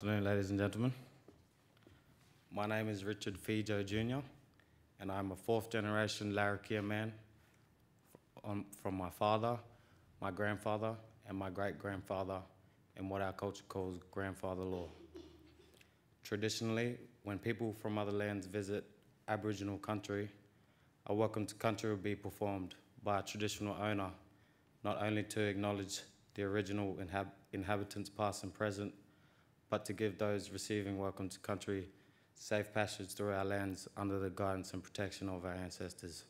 afternoon, ladies and gentlemen. My name is Richard Fejo Jr., and I'm a fourth generation Larrakia man from my father, my grandfather, and my great grandfather in what our culture calls grandfather law. Traditionally, when people from other lands visit Aboriginal country, a welcome to country will be performed by a traditional owner, not only to acknowledge the original inhab- inhabitants, past and present, but to give those receiving welcome to country safe passage through our lands under the guidance and protection of our ancestors.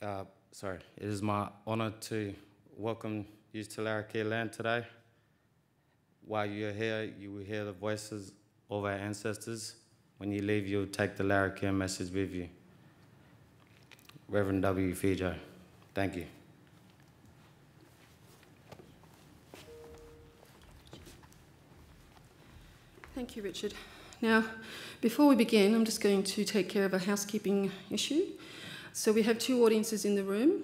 Uh, sorry, it is my honour to welcome you to Larrakia land today. While you're here, you will hear the voices of our ancestors. When you leave, you'll take the Larrakia message with you. Reverend W. Fejo, thank you. Thank you, Richard. Now, before we begin, I'm just going to take care of a housekeeping issue. So we have two audiences in the room.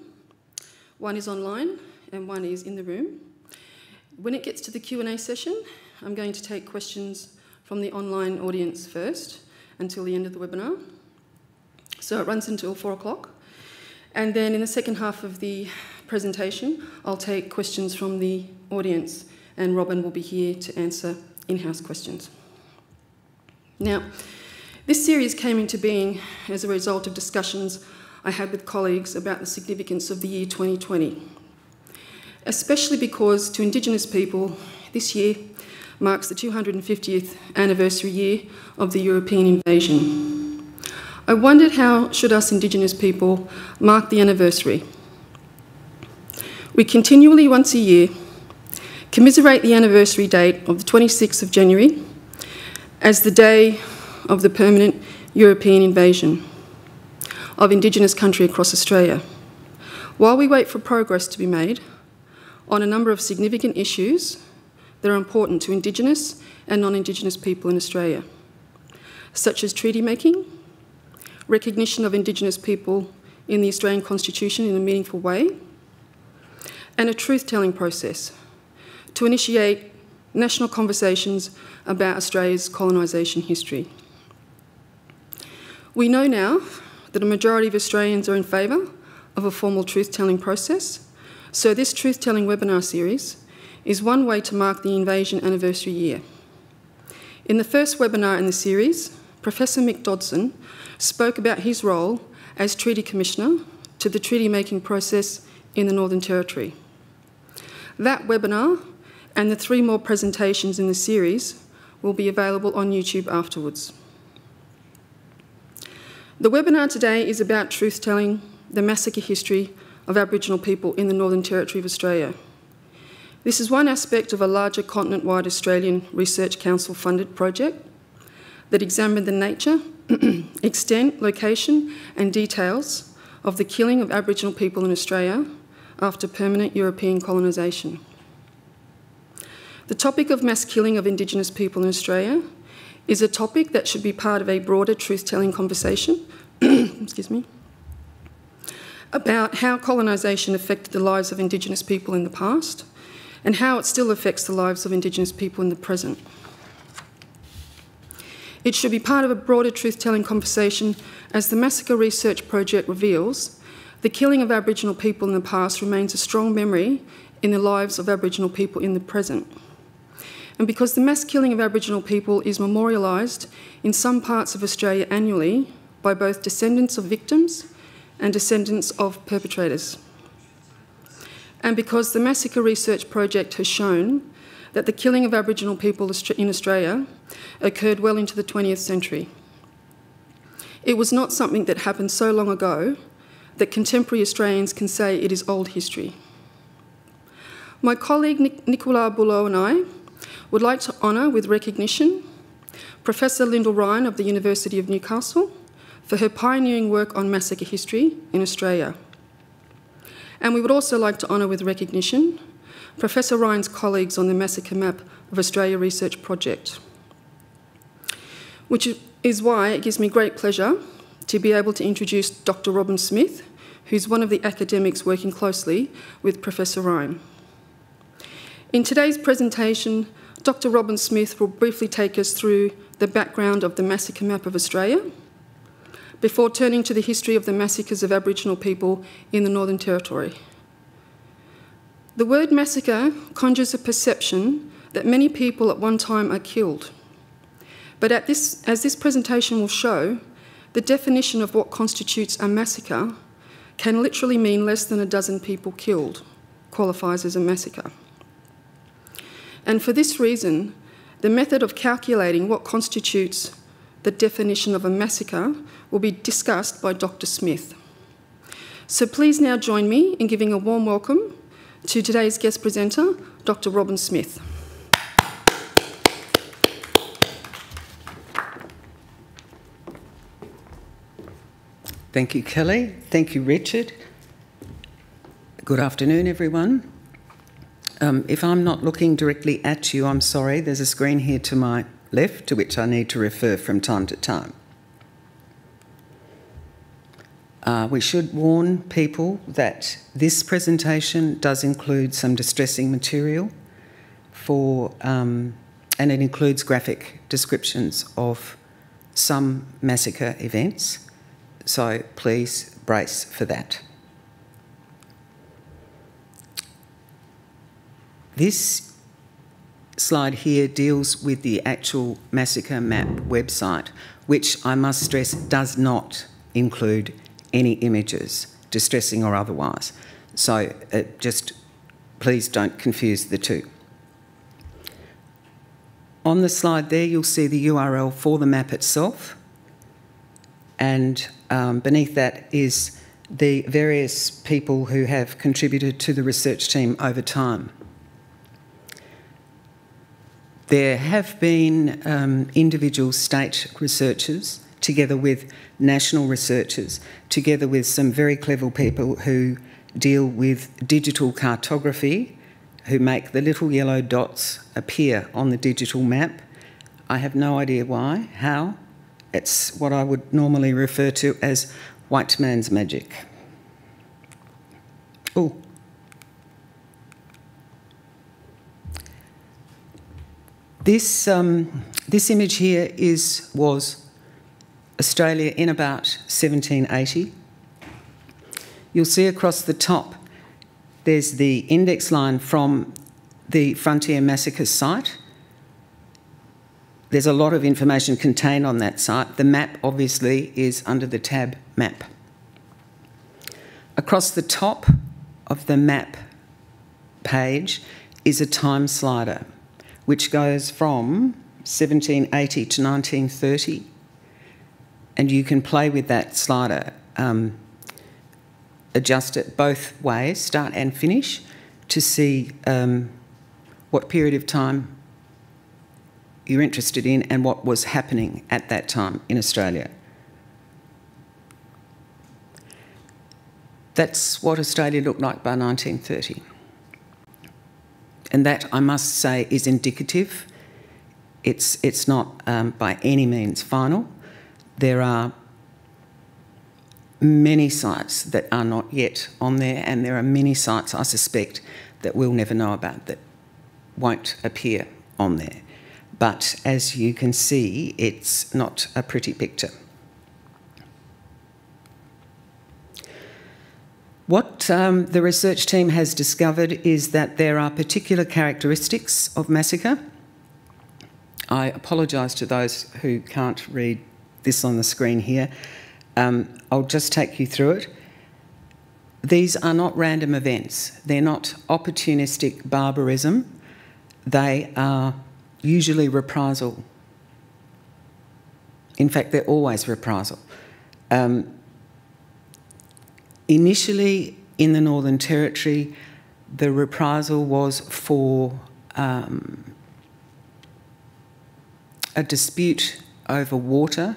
One is online and one is in the room. When it gets to the Q&A session, I'm going to take questions from the online audience first until the end of the webinar. So it runs until four o'clock. And then in the second half of the presentation, I'll take questions from the audience and Robyn will be here to answer in-house questions. Now, this series came into being as a result of discussions I had with colleagues about the significance of the year 2020, especially because to Indigenous people, this year marks the 250th anniversary year of the European invasion. I wondered how should us Indigenous people mark the anniversary. We continually, once a year, commiserate the anniversary date of the 26th of January as the day of the permanent European invasion of Indigenous country across Australia. While we wait for progress to be made on a number of significant issues that are important to Indigenous and non Indigenous people in Australia, such as treaty making, recognition of Indigenous people in the Australian Constitution in a meaningful way, and a truth telling process to initiate national conversations about Australia's colonisation history. We know now that a majority of Australians are in favour of a formal truth telling process, so this truth telling webinar series is one way to mark the invasion anniversary year. In the first webinar in the series, Professor Mick Dodson spoke about his role as Treaty Commissioner to the treaty making process in the Northern Territory. That webinar and the three more presentations in the series will be available on YouTube afterwards. The webinar today is about truth telling, the massacre history of Aboriginal people in the Northern Territory of Australia. This is one aspect of a larger continent wide Australian Research Council funded project that examined the nature, extent, location, and details of the killing of Aboriginal people in Australia after permanent European colonisation. The topic of mass killing of Indigenous people in Australia is a topic that should be part of a broader truth telling conversation excuse me, about how colonisation affected the lives of Indigenous people in the past and how it still affects the lives of Indigenous people in the present. It should be part of a broader truth telling conversation as the Massacre Research Project reveals the killing of Aboriginal people in the past remains a strong memory in the lives of Aboriginal people in the present and because the mass killing of Aboriginal people is memorialised in some parts of Australia annually by both descendants of victims and descendants of perpetrators. And because the Massacre Research Project has shown that the killing of Aboriginal people in Australia occurred well into the 20th century. It was not something that happened so long ago that contemporary Australians can say it is old history. My colleague Nicola Boulot and I would like to honour with recognition Professor Lyndall Ryan of the University of Newcastle for her pioneering work on massacre history in Australia. And we would also like to honour with recognition Professor Ryan's colleagues on the Massacre Map of Australia Research Project, which is why it gives me great pleasure to be able to introduce Dr. Robyn Smith, who's one of the academics working closely with Professor Ryan. In today's presentation, Dr. Robyn Smith will briefly take us through the background of the massacre map of Australia before turning to the history of the massacres of Aboriginal people in the Northern Territory. The word massacre conjures a perception that many people at one time are killed. But this, as this presentation will show, the definition of what constitutes a massacre can literally mean less than a dozen people killed, qualifies as a massacre. And for this reason, the method of calculating what constitutes the definition of a massacre will be discussed by Dr. Smith. So please now join me in giving a warm welcome to today's guest presenter, Dr. Robyn Smith. Thank you, Kelly. Thank you, Richard. Good afternoon, everyone. Um, if I'm not looking directly at you, I'm sorry. There's a screen here to my left to which I need to refer from time to time. Uh, we should warn people that this presentation does include some distressing material for, um, and it includes graphic descriptions of some massacre events. So please brace for that. This slide here deals with the actual massacre map website, which I must stress does not include any images, distressing or otherwise. So uh, just please don't confuse the two. On the slide there, you'll see the URL for the map itself. And um, beneath that is the various people who have contributed to the research team over time. There have been um, individual state researchers together with national researchers, together with some very clever people who deal with digital cartography, who make the little yellow dots appear on the digital map. I have no idea why, how. It's what I would normally refer to as white man's magic. Oh. This, um, this image here is, was Australia in about 1780. You'll see across the top there's the index line from the Frontier Massacre site. There's a lot of information contained on that site. The map, obviously, is under the tab Map. Across the top of the map page is a time slider, which goes from 1780 to 1930 and you can play with that slider, um, adjust it both ways, start and finish, to see um, what period of time you're interested in and what was happening at that time in Australia. That's what Australia looked like by 1930. And that, I must say, is indicative. It's, it's not um, by any means final there are many sites that are not yet on there, and there are many sites, I suspect, that we'll never know about that won't appear on there. But as you can see, it's not a pretty picture. What um, the research team has discovered is that there are particular characteristics of massacre. I apologise to those who can't read this on the screen here. Um, I'll just take you through it. These are not random events. They're not opportunistic barbarism. They are usually reprisal. In fact, they're always reprisal. Um, initially, in the Northern Territory, the reprisal was for um, a dispute over water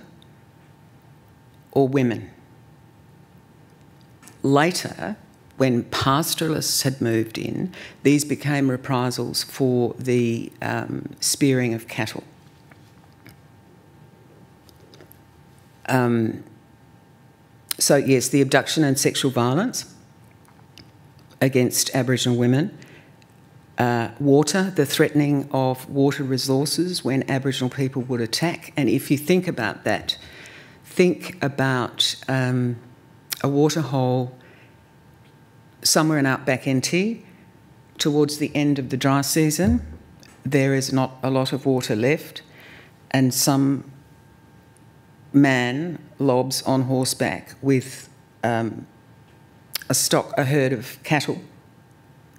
or women. Later, when pastoralists had moved in, these became reprisals for the um, spearing of cattle. Um, so, yes, the abduction and sexual violence against Aboriginal women, uh, water, the threatening of water resources when Aboriginal people would attack. And if you think about that, think about um, a water hole somewhere in outback NT towards the end of the dry season. There is not a lot of water left, and some man lobs on horseback with um, a stock, a herd of cattle,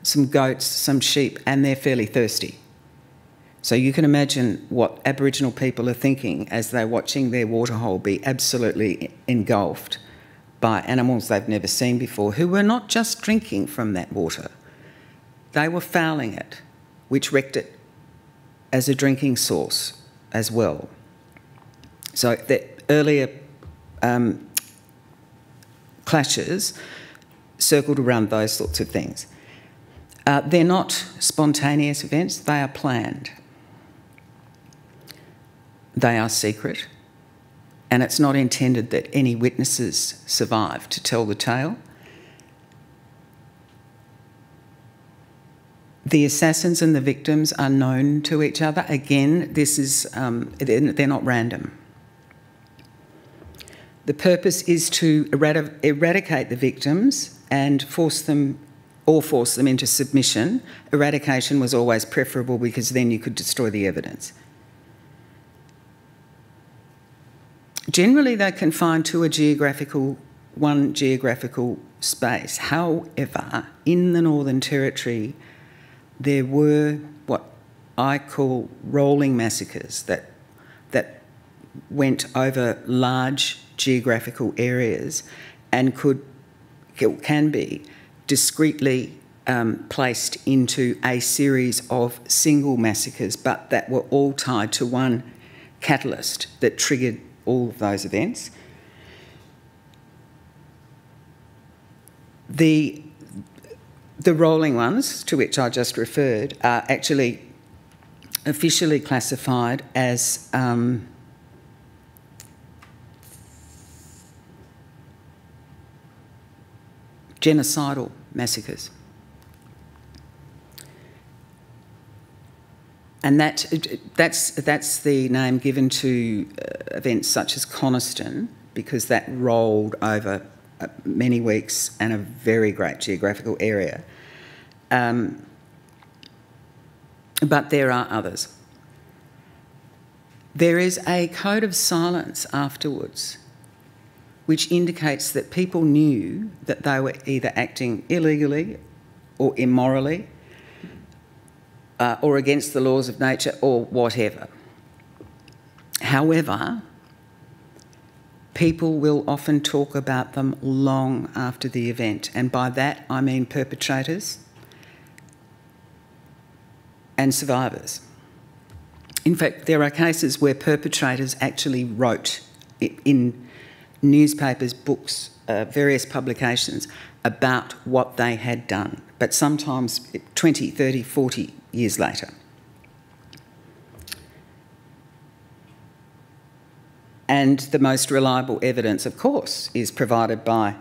some goats, some sheep, and they're fairly thirsty. So you can imagine what Aboriginal people are thinking as they're watching their waterhole be absolutely engulfed by animals they've never seen before, who were not just drinking from that water, they were fouling it, which wrecked it as a drinking source as well. So the earlier um, clashes circled around those sorts of things. Uh, they're not spontaneous events, they are planned. They are secret, and it's not intended that any witnesses survive to tell the tale. The assassins and the victims are known to each other. Again, this is um, they're not random. The purpose is to eradi eradicate the victims and force them or force them into submission. Eradication was always preferable because then you could destroy the evidence. Generally, they're confined to a geographical, one geographical space. However, in the Northern Territory, there were what I call rolling massacres that, that went over large geographical areas and could can be discreetly um, placed into a series of single massacres, but that were all tied to one catalyst that triggered all of those events. The, the rolling ones, to which I just referred, are actually officially classified as um, genocidal massacres. And that, that's, that's the name given to uh, events such as Coniston because that rolled over uh, many weeks and a very great geographical area. Um, but there are others. There is a code of silence afterwards which indicates that people knew that they were either acting illegally or immorally uh, or against the laws of nature or whatever. However, people will often talk about them long after the event, and by that I mean perpetrators and survivors. In fact, there are cases where perpetrators actually wrote in newspapers, books, uh, various publications about what they had done, but sometimes 20, 30, 40 years later. And the most reliable evidence, of course, is provided by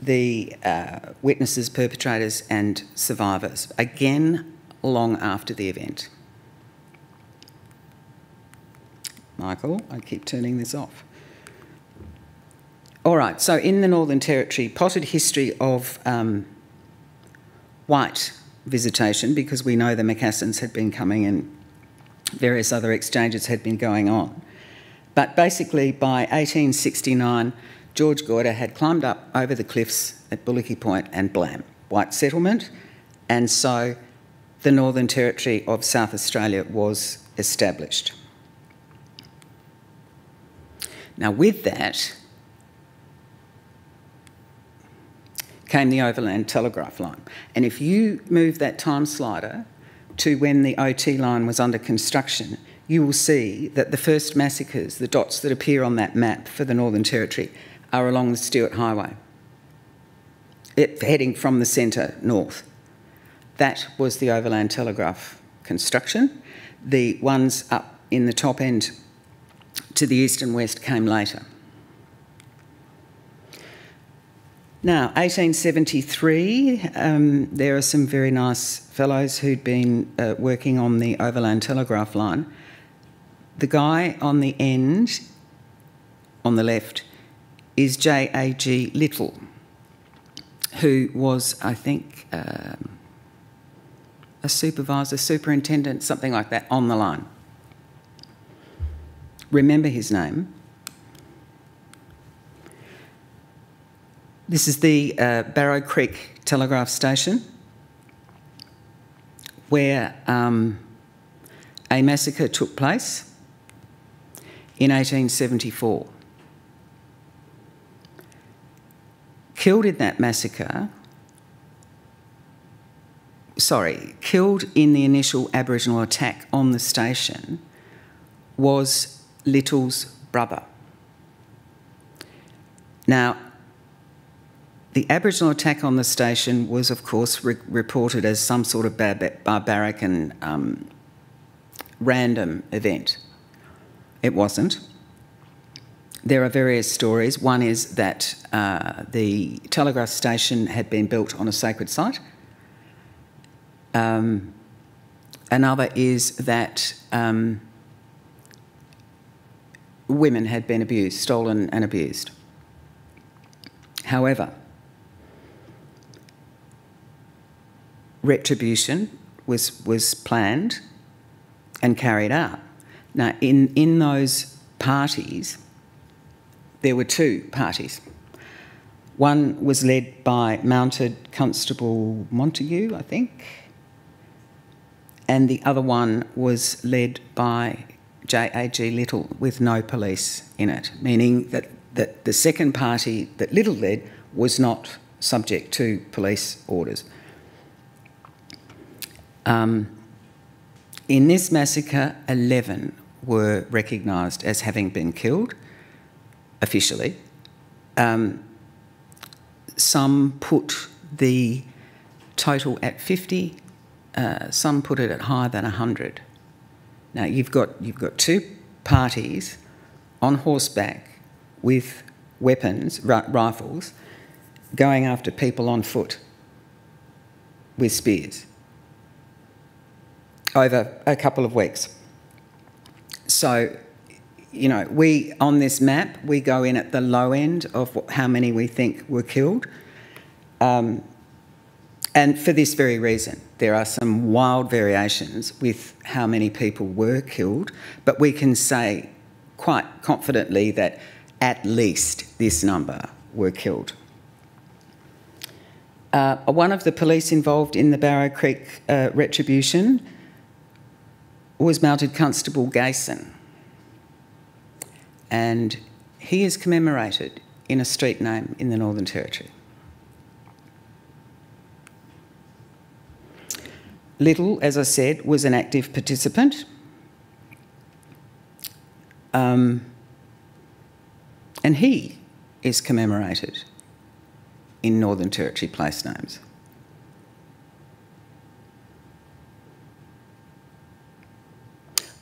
the uh, witnesses, perpetrators, and survivors, again, long after the event. Michael, I keep turning this off. All right, so in the Northern Territory, potted history of um, white visitation, because we know the Macassans had been coming and various other exchanges had been going on. But basically, by 1869, George Goyder had climbed up over the cliffs at Bullocky Point and blam, white settlement, and so the Northern Territory of South Australia was established. Now, with that, came the overland telegraph line. And if you move that time slider to when the OT line was under construction, you will see that the first massacres, the dots that appear on that map for the Northern Territory, are along the Stuart Highway, it, heading from the centre north. That was the overland telegraph construction. The ones up in the top end to the east and west came later. Now, 1873, um, there are some very nice fellows who'd been uh, working on the Overland Telegraph line. The guy on the end, on the left, is J.A.G. Little, who was, I think, um, a supervisor, superintendent, something like that, on the line. Remember his name. This is the uh, Barrow Creek Telegraph Station, where um, a massacre took place in 1874. Killed in that massacre, sorry, killed in the initial Aboriginal attack on the station was Little's brother. Now, the Aboriginal attack on the station was, of course, re reported as some sort of bar barbaric and um, random event. It wasn't. There are various stories. One is that uh, the telegraph station had been built on a sacred site. Um, another is that um, women had been abused, stolen and abused. However, retribution was, was planned and carried out. Now, in, in those parties, there were two parties. One was led by Mounted Constable Montague, I think, and the other one was led by J.A.G. Little with no police in it, meaning that, that the second party that Little led was not subject to police orders. Um, in this massacre, 11 were recognised as having been killed officially. Um, some put the total at 50, uh, some put it at higher than 100. Now you've got, you've got two parties on horseback with weapons, rifles, going after people on foot with spears over a couple of weeks. So, you know, we, on this map, we go in at the low end of how many we think were killed. Um, and for this very reason, there are some wild variations with how many people were killed, but we can say quite confidently that at least this number were killed. Uh, one of the police involved in the Barrow Creek uh, retribution was Mounted Constable Gason. And he is commemorated in a street name in the Northern Territory. Little, as I said, was an active participant. Um, and he is commemorated in Northern Territory place names.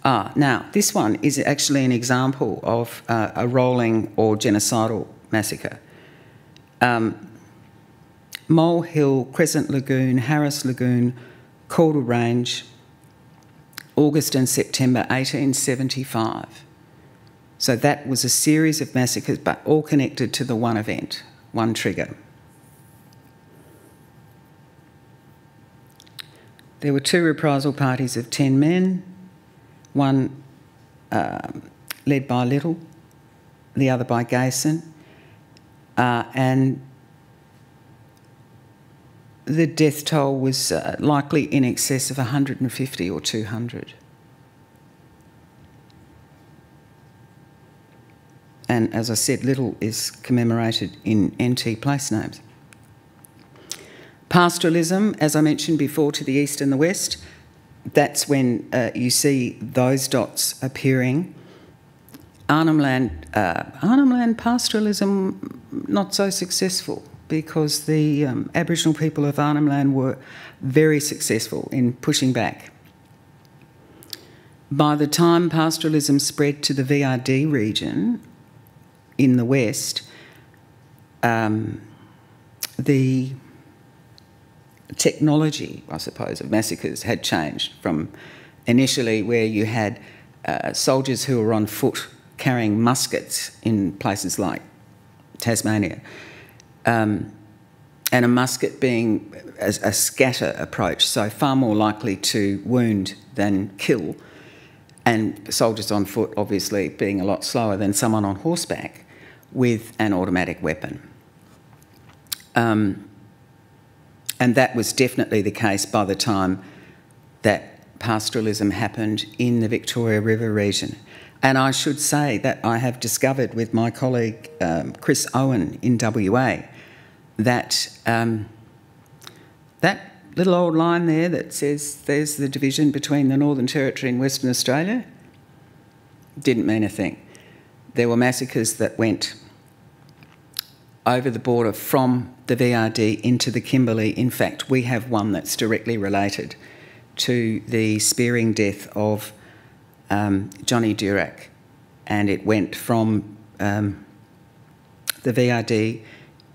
Ah, now, this one is actually an example of uh, a rolling or genocidal massacre. Um, Mole Hill, Crescent Lagoon, Harris Lagoon, Caudle Range, August and September 1875. So that was a series of massacres, but all connected to the one event, one trigger. There were two reprisal parties of 10 men, one um, led by Little, the other by Gason, uh, and the death toll was uh, likely in excess of 150 or 200. And as I said, Little is commemorated in NT place names. Pastoralism, as I mentioned before, to the east and the west, that's when uh, you see those dots appearing. Arnhem Land, uh, Arnhem Land pastoralism, not so successful because the um, Aboriginal people of Arnhem Land were very successful in pushing back. By the time pastoralism spread to the VRD region in the west, um, the technology, I suppose, of massacres had changed from initially where you had uh, soldiers who were on foot carrying muskets in places like Tasmania, um, and a musket being a, a, scatter approach, so far more likely to wound than kill, and soldiers on foot obviously being a lot slower than someone on horseback with an automatic weapon. Um, and that was definitely the case by the time that pastoralism happened in the Victoria River region. And I should say that I have discovered with my colleague um, Chris Owen in WA that um, that little old line there that says there's the division between the Northern Territory and Western Australia didn't mean a thing. There were massacres that went over the border from the VRD into the Kimberley. In fact, we have one that's directly related to the spearing death of um, Johnny Durack, and it went from um, the VRD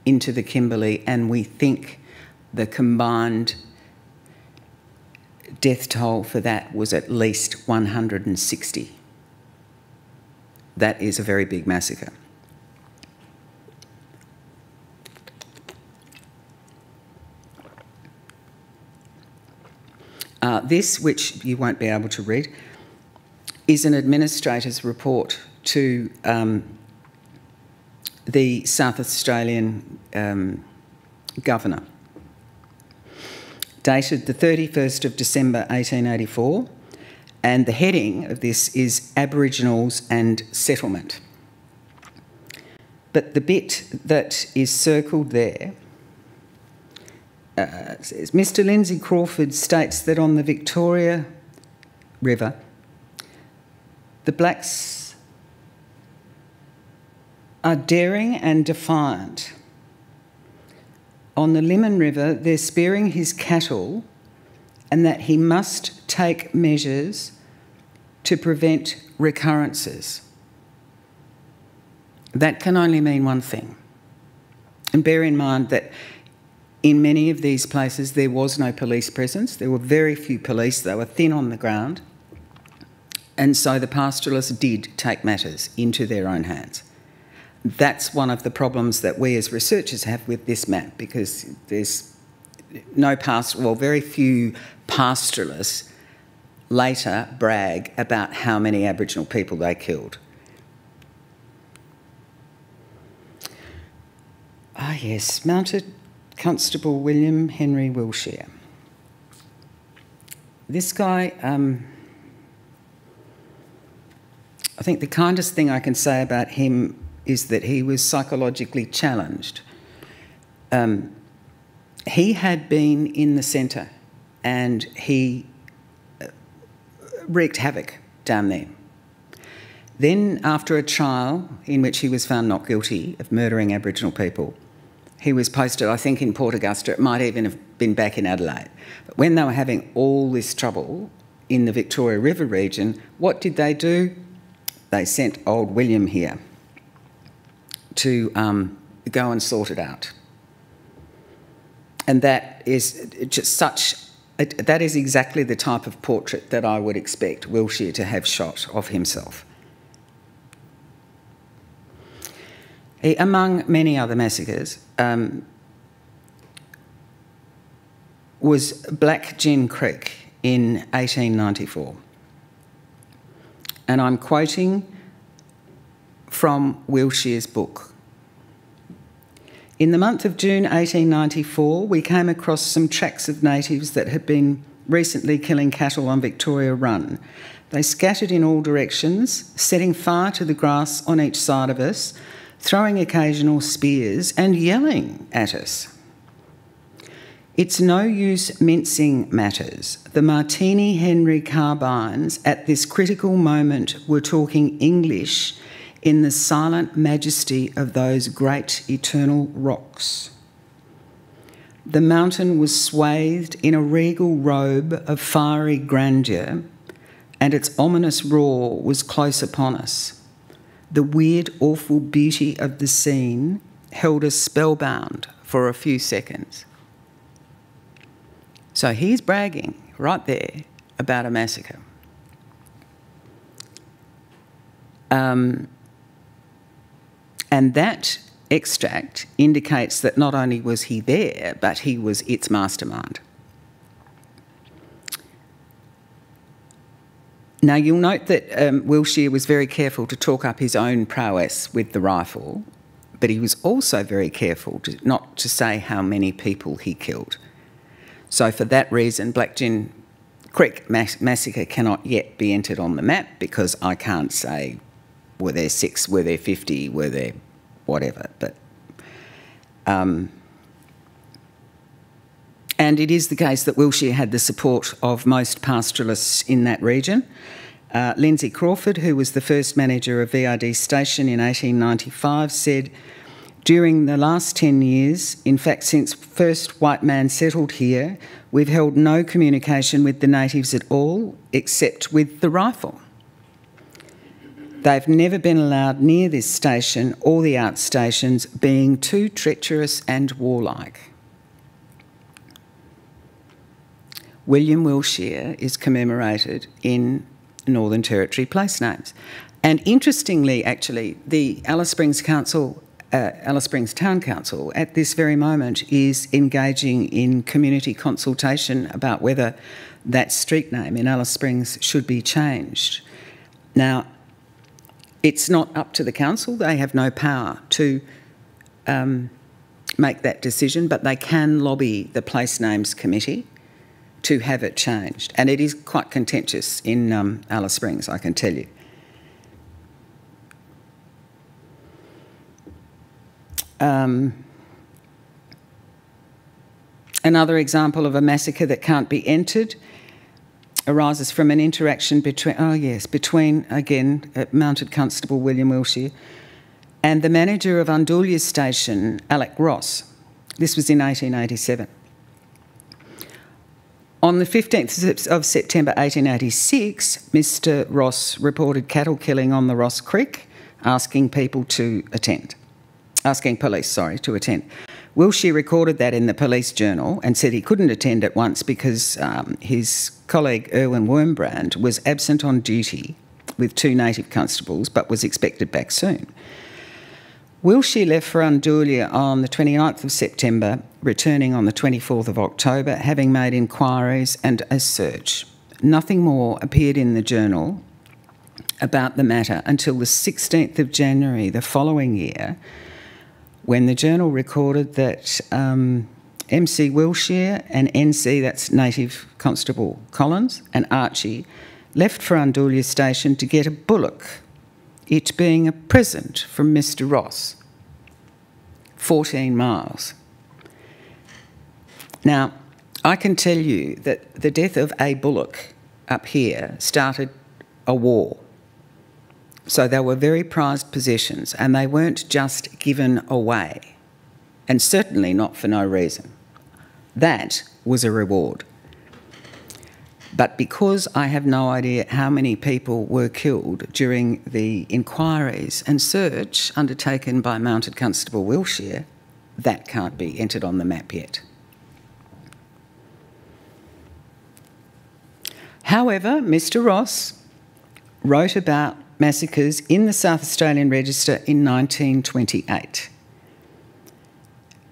into the Kimberley, and we think the combined death toll for that was at least 160. That is a very big massacre. Uh, this, which you won't be able to read, is an administrator's report to um, the South Australian um, governor, dated the 31st of December 1884, and the heading of this is Aboriginals and Settlement. But the bit that is circled there uh, Mr. Lindsay Crawford states that on the Victoria River, the blacks are daring and defiant. On the Limmen River, they're spearing his cattle, and that he must take measures to prevent recurrences. That can only mean one thing. And bear in mind that in many of these places, there was no police presence. There were very few police. They were thin on the ground. And so the pastoralists did take matters into their own hands. That's one of the problems that we as researchers have with this map because there's no past, well, very few pastoralists later brag about how many Aboriginal people they killed. Ah, yes, mounted Constable William Henry Wilshire. This guy, um, I think the kindest thing I can say about him is that he was psychologically challenged. Um, he had been in the centre and he uh, wreaked havoc down there. Then, after a trial in which he was found not guilty of murdering Aboriginal people, he was posted, I think, in Port Augusta. It might even have been back in Adelaide. But when they were having all this trouble in the Victoria River region, what did they do? They sent old William here to um, go and sort it out. And that is just such, that is exactly the type of portrait that I would expect Wilshire to have shot of himself. Among many other massacres, um, was Black Gin Creek in 1894. And I'm quoting from Wilshire's book. In the month of June 1894, we came across some tracks of natives that had been recently killing cattle on Victoria Run. They scattered in all directions, setting fire to the grass on each side of us, throwing occasional spears and yelling at us. It's no use mincing matters. The Martini Henry carbines at this critical moment were talking English in the silent majesty of those great eternal rocks. The mountain was swathed in a regal robe of fiery grandeur, and its ominous roar was close upon us the weird, awful beauty of the scene held us spellbound for a few seconds. So he's bragging right there about a massacre. Um, and that extract indicates that not only was he there, but he was its mastermind. Now, you'll note that um, Wilshire was very careful to talk up his own prowess with the rifle, but he was also very careful to, not to say how many people he killed. So, for that reason, Black Gin Creek mass- massacre cannot yet be entered on the map because I can't say were there six, were there 50, were there whatever. But um, and it is the case that Wilshire had the support of most pastoralists in that region. Uh, Lindsay Crawford, who was the first manager of VRD Station in 1895, said, during the last 10 years, in fact, since first white man settled here, we've held no communication with the natives at all, except with the rifle. They've never been allowed near this station or the outstations, being too treacherous and warlike. William Wilshire is commemorated in Northern Territory place names. And interestingly, actually, the Alice Springs Council, uh, Alice Springs Town Council, at this very moment is engaging in community consultation about whether that street name in Alice Springs should be changed. Now, it's not up to the council, they have no power to um, make that decision, but they can lobby the Place Names Committee to have it changed. And it is quite contentious in um, Alice Springs, I can tell you. Um, another example of a massacre that can't be entered arises from an interaction between, oh yes, between, again, uh, Mounted Constable William Wilshire and the manager of Undoolya Station, Alec Ross. This was in 1887. On the 15th of September 1886, Mr Ross reported cattle killing on the Ross Creek, asking people to attend. Asking police, sorry, to attend. Wilshire recorded that in the police journal and said he couldn't attend at once because um, his colleague Erwin Wurmbrand was absent on duty with two native constables but was expected back soon. Wilshire left for Undoolya on the 29th of September, returning on the 24th of October, having made inquiries and a search. Nothing more appeared in the journal about the matter until the 16th of January the following year, when the journal recorded that um, MC Wilshire and NC, that's Native Constable Collins, and Archie left for Undoolya Station to get a bullock, it being a present from Mr Ross. 14 miles. Now, I can tell you that the death of a bullock up here started a war. So they were very prized possessions and they weren't just given away, and certainly not for no reason. That was a reward. But because I have no idea how many people were killed during the inquiries and search undertaken by Mounted Constable Wilshire, that can't be entered on the map yet. However, Mr Ross wrote about massacres in the South Australian Register in 1928.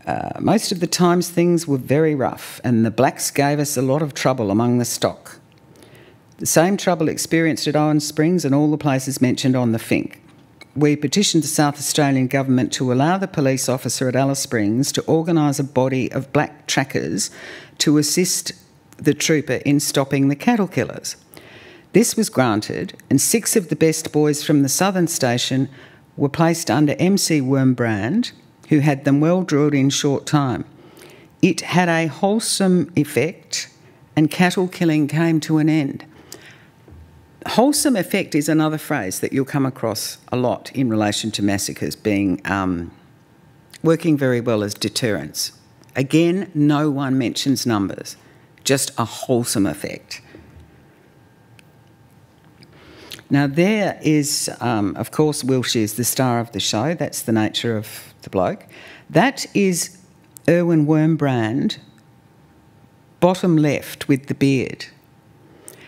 Uh, most of the times things were very rough, and the blacks gave us a lot of trouble among the stock. The same trouble experienced at Owen Springs and all the places mentioned on the Finke. We petitioned the South Australian Government to allow the police officer at Alice Springs to organise a body of black trackers to assist the trooper in stopping the cattle killers. This was granted, and six of the best boys from the southern station were placed under MC Wurmbrand, who had them well drilled in short time. It had a wholesome effect, and cattle killing came to an end. Wholesome effect is another phrase that you'll come across a lot in relation to massacres being um, working very well as deterrence. Again, no one mentions numbers, just a wholesome effect. Now, there is, um, of course, Wilshire's the star of the show. That's the nature of the bloke. That is Erwin Wurmbrand, bottom left with the beard.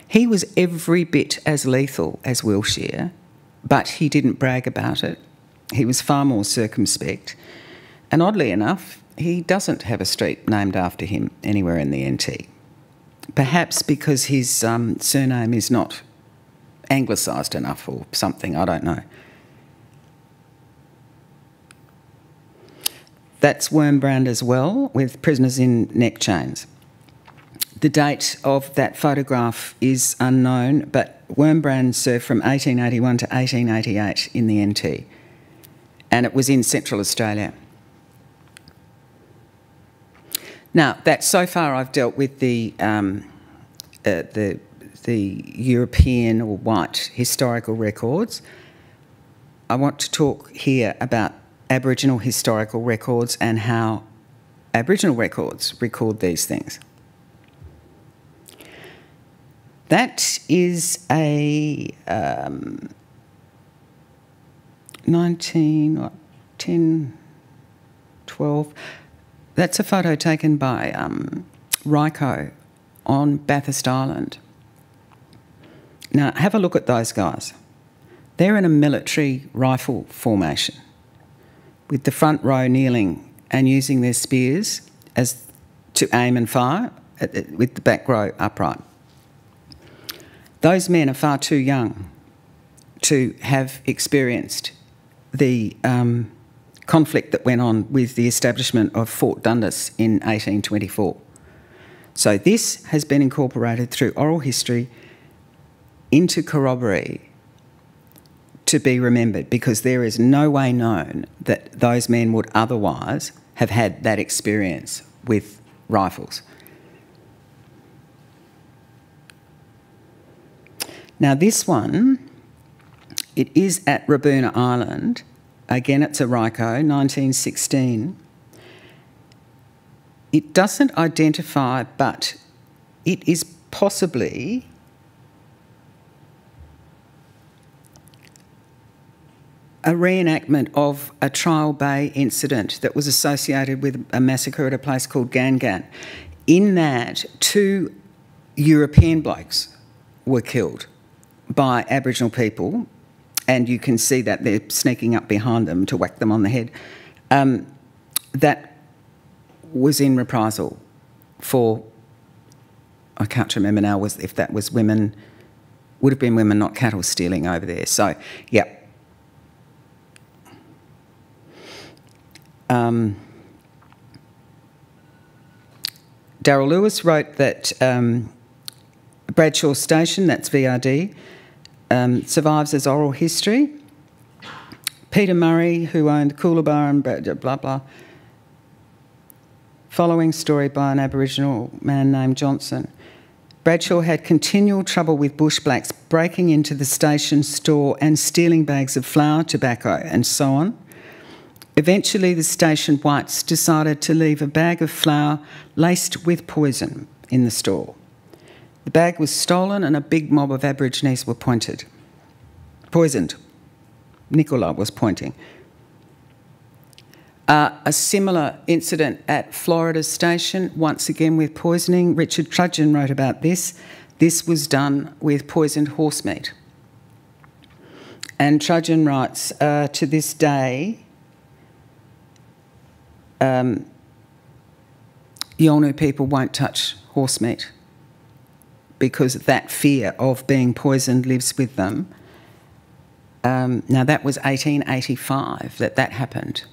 He was every bit as lethal as Wilshire, but he didn't brag about it. He was far more circumspect. And oddly enough, he doesn't have a street named after him anywhere in the NT. Perhaps because his um, surname is not anglicised enough or something, I don't know. That's Wurmbrand as well, with prisoners in neck chains. The date of that photograph is unknown, but Wurmbrand served from 1881 to 1888 in the NT, and it was in Central Australia. Now, that so far I've dealt with the, um, uh, the, the European or white historical records. I want to talk here about Aboriginal historical records and how Aboriginal records record these things. That is a um, 19, what, 10, 12. That's a photo taken by um, Ryco on Bathurst Island. Now, have a look at those guys. They're in a military rifle formation with the front row kneeling and using their spears as to aim and fire with the back row upright. Those men are far too young to have experienced the um, conflict that went on with the establishment of Fort Dundas in 1824. So this has been incorporated through oral history into corroboree to be remembered because there is no way known that those men would otherwise have had that experience with rifles. Now, this one, it is at Rabuna Island. Again, it's a Ryco, 1916. It doesn't identify, but it is possibly a reenactment of a Trial Bay incident that was associated with a massacre at a place called Gangan. In that, two European blokes were killed by Aboriginal people, and you can see that they're sneaking up behind them to whack them on the head. Um, that was in reprisal for, I can't remember now was if that was women, would have been women, not cattle stealing over there. So, yeah. Um, Darrell Lewis wrote that um, Bradshaw Station, that's VRD, um, survives as oral history. Peter Murray, who owned Coolabah and blah, blah, blah. Following story by an Aboriginal man named Johnson. Bradshaw had continual trouble with bush blacks breaking into the station store and stealing bags of flour, tobacco, and so on. Eventually, the station whites decided to leave a bag of flour laced with poison in the store. The bag was stolen and a big mob of Aborigines were pointed. Poisoned. Nicola was pointing. Uh, a similar incident at Florida Station, once again with poisoning. Richard Trudgen wrote about this. This was done with poisoned horse meat. And Trudgen writes, uh, to this day, um, Yolngu people won't touch horse meat because that fear of being poisoned lives with them. Um, now, that was 1885 that that happened.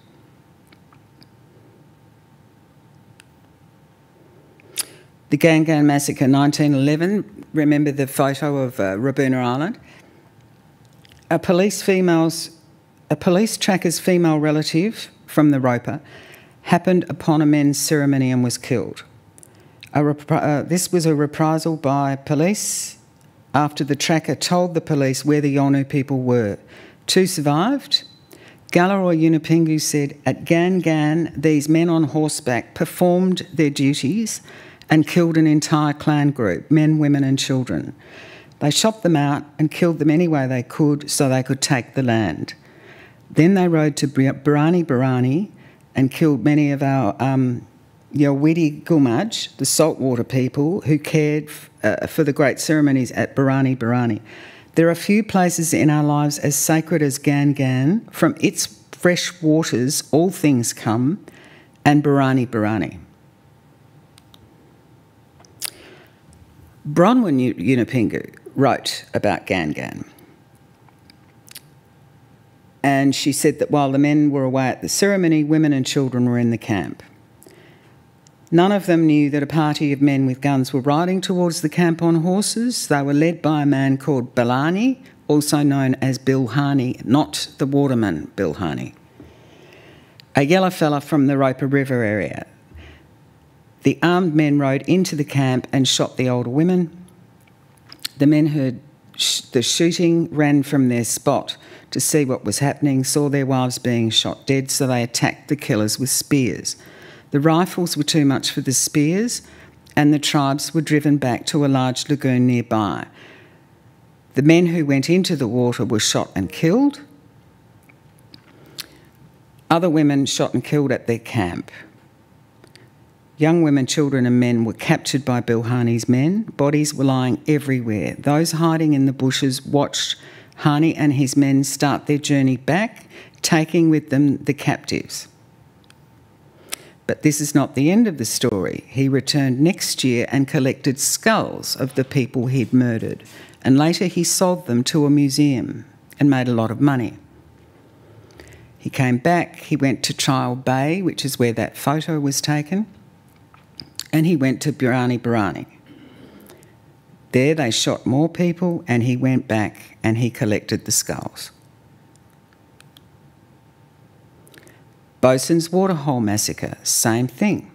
The Gangan Massacre 1911, remember the photo of uh, Rabuna Island? A police female's, a police tracker's female relative from the Roper happened upon a men's ceremony and was killed. Uh, this was a reprisal by police after the tracker told the police where the Yolngu people were. Two survived. Galarrwuy Yunupingu said, At Gan Gan, these men on horseback performed their duties and killed an entire clan group men, women, and children. They shot them out and killed them any way they could so they could take the land. Then they rode to Barani Barani and killed many of our um, Yawidi Gumaj, the saltwater people who cared uh, for the great ceremonies at Barani Barani. There are few places in our lives as sacred as Gan Gan. From its fresh waters, all things come, and Barani Barani. Bronwyn Yunupingu wrote about Gan Gan. And she said that while the men were away at the ceremony, women and children were in the camp. None of them knew that a party of men with guns were riding towards the camp on horses. They were led by a man called Balani, also known as Bilhani, not the waterman Bilhani, a yellow fella from the Roper River area. The armed men rode into the camp and shot the older women. The men heard sh the shooting, ran from their spot to see what was happening, saw their wives being shot dead, so they attacked the killers with spears. The rifles were too much for the spears, and the tribes were driven back to a large lagoon nearby. The men who went into the water were shot and killed. Other women shot and killed at their camp. Young women, children, and men were captured by Bilhani's men. Bodies were lying everywhere. Those hiding in the bushes watched Hani and his men start their journey back, taking with them the captives. But this is not the end of the story. He returned next year and collected skulls of the people he'd murdered, and later he sold them to a museum and made a lot of money. He came back, he went to Trial Bay, which is where that photo was taken, and he went to Burani Burani. There they shot more people, and he went back and he collected the skulls. Bosun's Waterhole Massacre, same thing.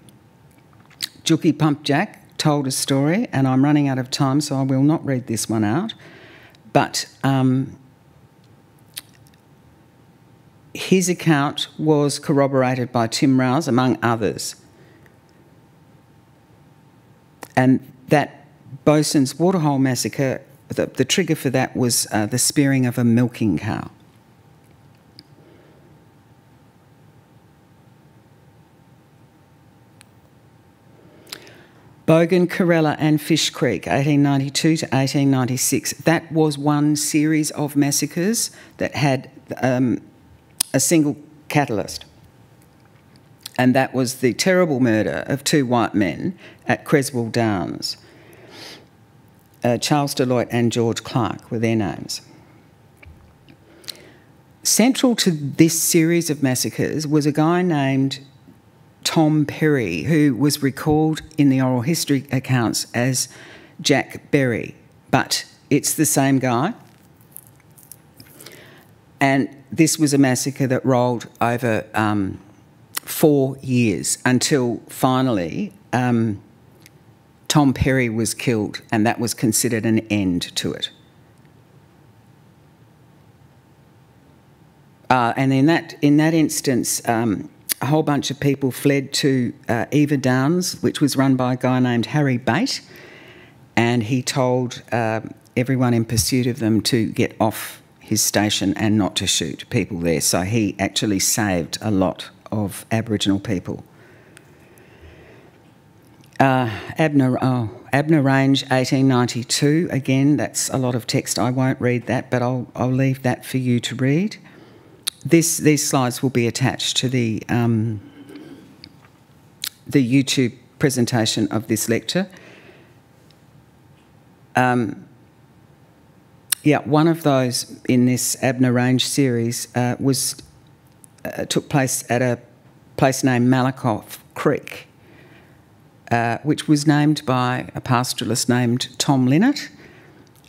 Juki Pump Jack told a story, and I'm running out of time, so I will not read this one out. But um, his account was corroborated by Tim Rowse, among others. And that Bosun's Waterhole Massacre, the, the trigger for that was uh, the spearing of a milking cow. Bogan, Corella, and Fish Creek, 1892 to 1896. That was one series of massacres that had um, a single catalyst. And that was the terrible murder of two white men at Creswell Downs. Uh, Charles Deloitte and George Clark were their names. Central to this series of massacres was a guy named Tom Perry, who was recalled in the oral history accounts as Jack Berry, but it's the same guy. And this was a massacre that rolled over um, four years until finally um, Tom Perry was killed, and that was considered an end to it. Uh, and in that in that instance, um, a whole bunch of people fled to uh, Eva Downs, which was run by a guy named Harry Bate, and he told uh, everyone in pursuit of them to get off his station and not to shoot people there. So he actually saved a lot of Aboriginal people. Uh, Abner, oh, Abner Range, 1892. Again, that's a lot of text. I won't read that, but I'll, I'll leave that for you to read. This, these slides will be attached to the, um, the YouTube presentation of this lecture. Um, yeah, one of those in this Abner Range series uh, was uh, took place at a place named Malakoff Creek, uh, which was named by a pastoralist named Tom Linnett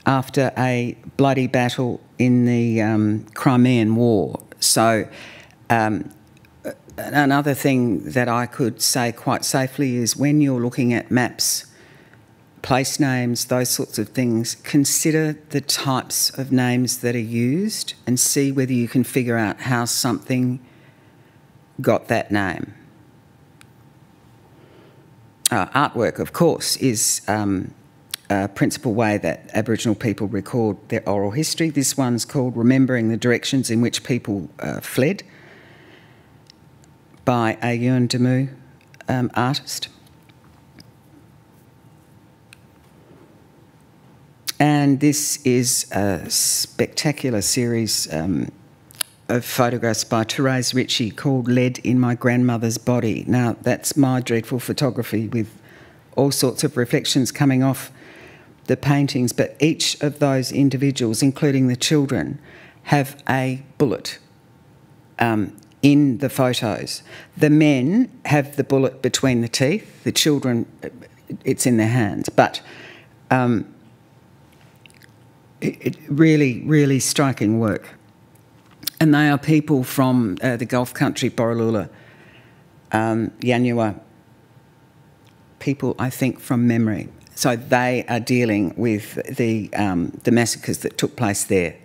after a bloody battle in the um, Crimean War so, um, another thing that I could say quite safely is when you're looking at maps, place names, those sorts of things, consider the types of names that are used and see whether you can figure out how something got that name. Uh, artwork, of course, is um, uh, principal way that Aboriginal people record their oral history. This one's called Remembering the Directions in Which People uh, Fled. by a Yuan Damu um, artist. And this is a spectacular series um, of photographs by Therese Ritchie called Lead in My Grandmother's Body. Now, that's my dreadful photography with all sorts of reflections coming off the paintings, but each of those individuals, including the children, have a bullet um, in the photos. The men have the bullet between the teeth, the children, it's in their hands. But um, it, it really, really striking work. And they are people from uh, the Gulf country, Borroloola, um, Yanyuwa, people, I think, from memory. So they are dealing with the, um, the massacres that took place there.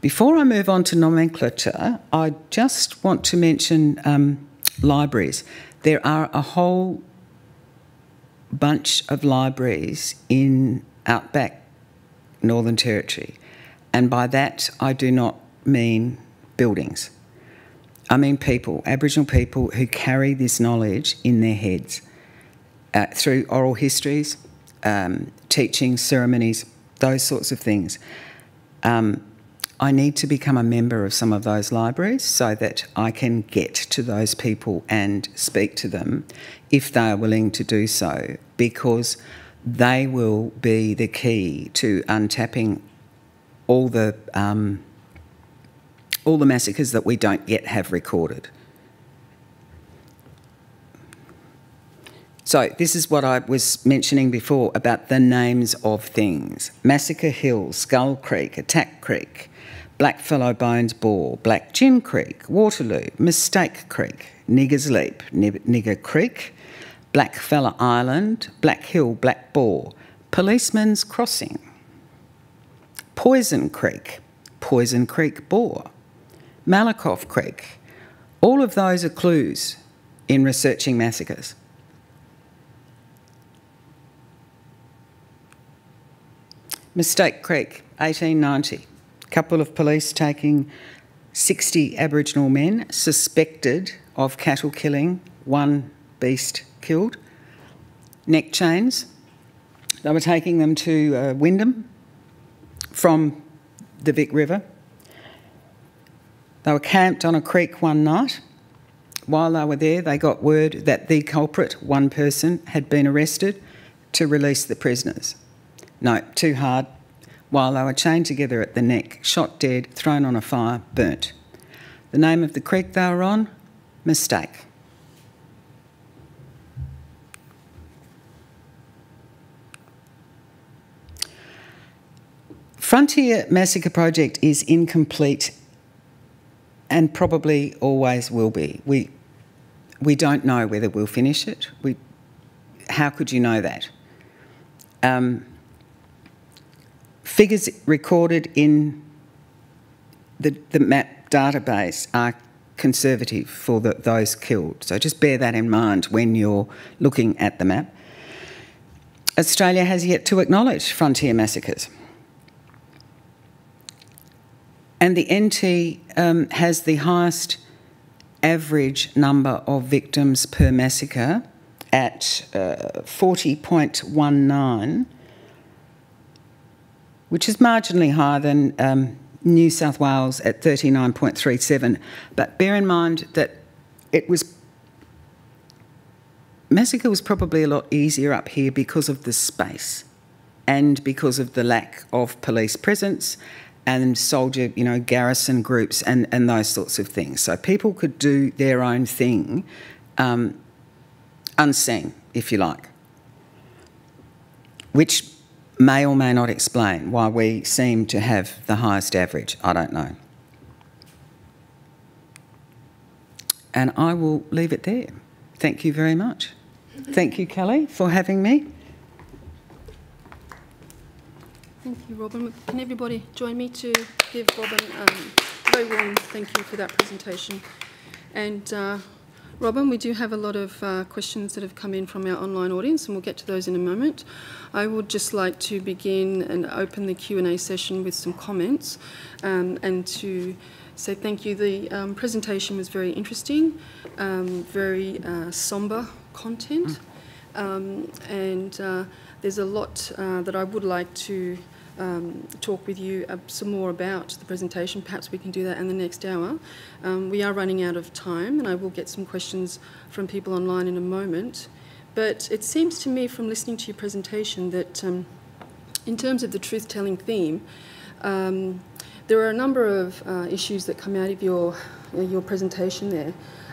Before I move on to nomenclature, I just want to mention um, libraries. There are a whole bunch of libraries in outback Northern Territory, and by that I do not mean buildings. I mean people, Aboriginal people who carry this knowledge in their heads uh, through oral histories, um, teaching, ceremonies, those sorts of things. Um, I need to become a member of some of those libraries so that I can get to those people and speak to them if they are willing to do so, because they will be the key to untapping all the um, all the massacres that we don't yet have recorded. So, this is what I was mentioning before about the names of things Massacre Hill, Skull Creek, Attack Creek, Blackfellow Bones Bore, Black Gin Creek, Waterloo, Mistake Creek, Nigger's Leap, Nigger Creek, Blackfella Island, Black Hill, Black Bore, Policeman's Crossing, Poison Creek, Poison Creek Bore, Malakoff Creek. All of those are clues in researching massacres. Mistake Creek, 1890 couple of police taking 60 Aboriginal men suspected of cattle killing, one beast killed, neck chains. They were taking them to uh, Wyndham from the Vic River. They were camped on a creek one night. While they were there, they got word that the culprit, one person, had been arrested to release the prisoners. No, too hard, while they were chained together at the neck, shot dead, thrown on a fire, burnt. The name of the creek they were on? Mistake. Frontier Massacre Project is incomplete and probably always will be. We, we don't know whether we'll finish it. We, how could you know that? Um, Figures recorded in the, the map database are conservative for the, those killed. So just bear that in mind when you're looking at the map. Australia has yet to acknowledge frontier massacres. And the NT um, has the highest average number of victims per massacre at uh, 40.19 which is marginally higher than um, New South Wales at 39.37. But bear in mind that it was massacre was probably a lot easier up here because of the space and because of the lack of police presence and soldier, you know, garrison groups and, and those sorts of things. So people could do their own thing um, unseen, if you like, which may or may not explain why we seem to have the highest average. I don't know. And I will leave it there. Thank you very much. Thank you, Kelly, for having me. Thank you, Robyn. Can everybody join me to give Robyn um, a very warm thank you for that presentation? And uh, Robyn, we do have a lot of uh, questions that have come in from our online audience, and we'll get to those in a moment. I would just like to begin and open the Q&A session with some comments um, and to say thank you. The um, presentation was very interesting, um, very uh, sombre content, um, and uh, there's a lot uh, that I would like to um, talk with you uh, some more about the presentation. Perhaps we can do that in the next hour. Um, we are running out of time, and I will get some questions from people online in a moment. But it seems to me from listening to your presentation that um, in terms of the truth-telling theme, um, there are a number of uh, issues that come out of your, uh, your presentation there.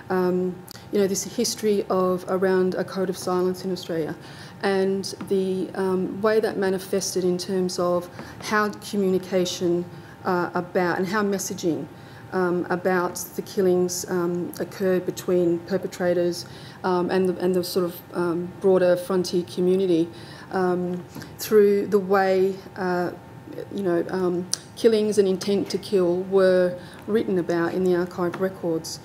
Um, you know, this history of around a code of silence in Australia and the um, way that manifested in terms of how communication uh, about and how messaging um, about the killings um, occurred between perpetrators um, and, the, and the sort of um, broader frontier community um, through the way uh, you know killings and intent to kill were written about in the archive records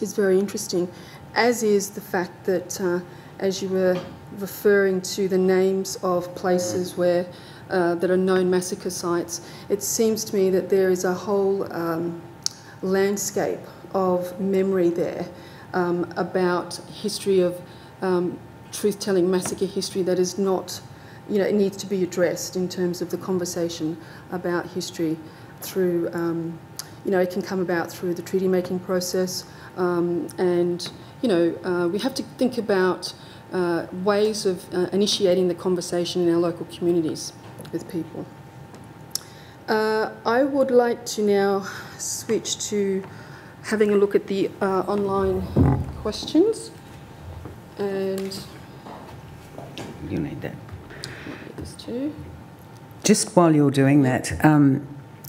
is very interesting, as is the fact that uh, as you were referring to the names of places where uh, that are known massacre sites, it seems to me that there is a whole um, landscape of memory there um, about history of um, truth-telling massacre history that is not, you know, it needs to be addressed in terms of the conversation about history through, um, you know, it can come about through the treaty-making process um, and, you know, uh, we have to think about uh, ways of uh, initiating the conversation in our local communities with people. Uh, I would like to now switch to having a look at the uh, online questions. And You need that. this too. Just while you're doing that, um,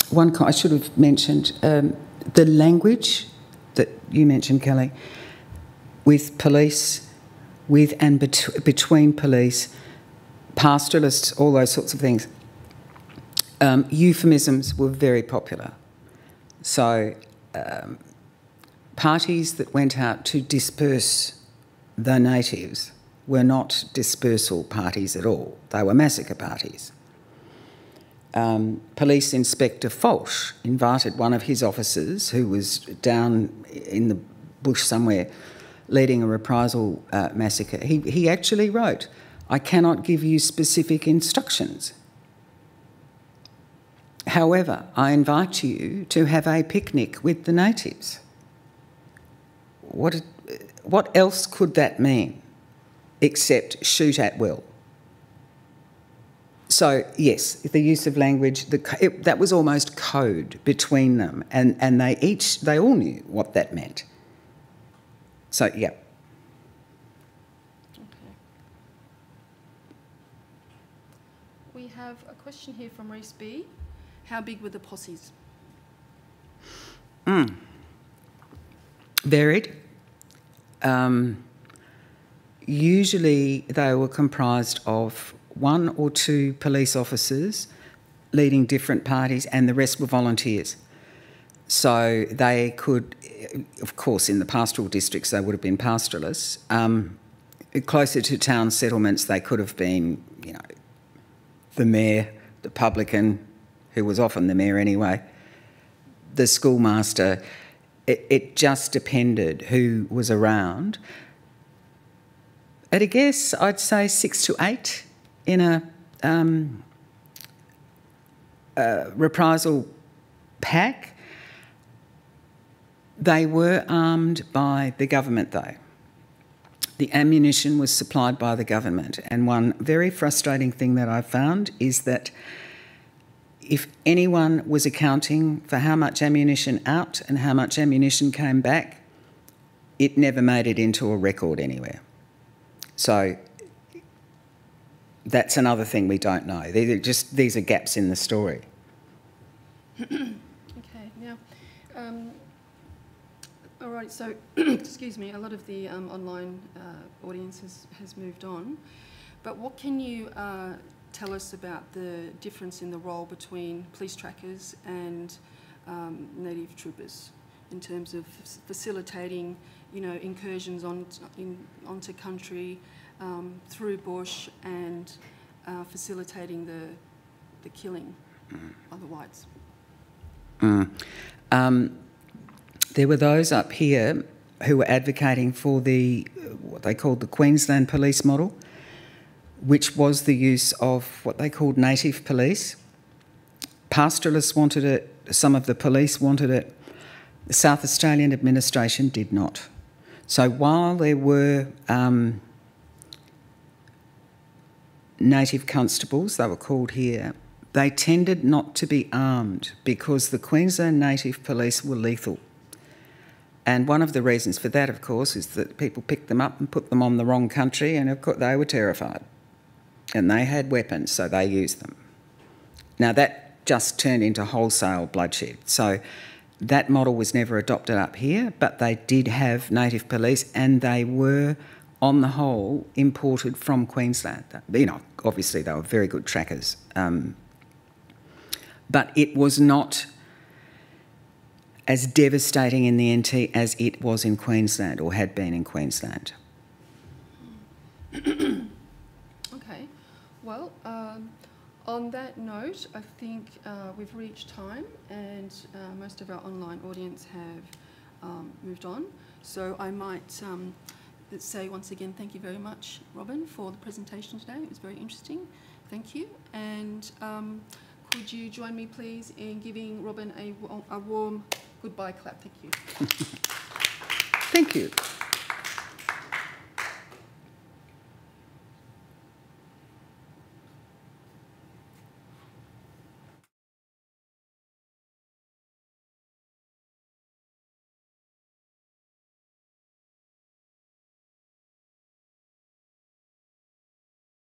one co- I should have mentioned um, the language that you mentioned, Kelly, with police with and bet- between police, pastoralists, all those sorts of things. Um, euphemisms were very popular. So, um, parties that went out to disperse the natives were not dispersal parties at all, they were massacre parties. Um, Police Inspector Foelsche invited one of his officers, who was down in the bush somewhere, leading a reprisal uh, massacre, he, he actually wrote, I cannot give you specific instructions. However, I invite you to have a picnic with the natives. What, what else could that mean except shoot at will? So, yes, the use of language, the, it, that was almost code between them, and, and they each, they all knew what that meant. So, yeah. Okay. We have a question here from Reese B. How big were the posses? Varied. Um, usually they were comprised of one or two police officers leading different parties, and the rest were volunteers. So they could, of course, in the pastoral districts, they would have been pastoralists. Um, closer to town settlements, they could have been, you know, the mayor, the publican, who was often the mayor anyway, the schoolmaster. It, it just depended who was around. At a guess, I'd say six to eight in a, um, a reprisal pack. They were armed by the government, though. The ammunition was supplied by the government. And one very frustrating thing that I found is that if anyone was accounting for how much ammunition out and how much ammunition came back, it never made it into a record anywhere. So that's another thing we don't know. These are just these are gaps in the story. Okay, now, um, all right, so, excuse me, a lot of the um, online uh, audience has, has moved on. But what can you uh, tell us about the difference in the role between police trackers and um, native troopers? in terms of facilitating, you know, incursions on, in, onto country um, through bush and uh, facilitating the, the killing of the whites. Mm. Um, there were those up here who were advocating for the what they called the Queensland police model, which was the use of what they called native police. Pastoralists wanted it, some of the police wanted it, the South Australian administration did not. So while there were um, native constables, they were called here, they tended not to be armed because the Queensland Native Police were lethal. And one of the reasons for that, of course, is that people picked them up and put them on the wrong country, and of course they were terrified. And they had weapons, so they used them. Now that just turned into wholesale bloodshed. So that model was never adopted up here, but they did have native police, and they were, on the whole, imported from Queensland. You know, obviously they were very good trackers. Um, but it was not as devastating in the NT as it was in Queensland or had been in Queensland. Okay, well, um, on that note, I think uh, we've reached time and uh, most of our online audience have um, moved on. So I might um, say once again thank you very much, Robyn, for the presentation today. It was very interesting. Thank you. And um, could you join me, please, in giving Robyn a, a warm goodbye clap? Thank you. Thank you.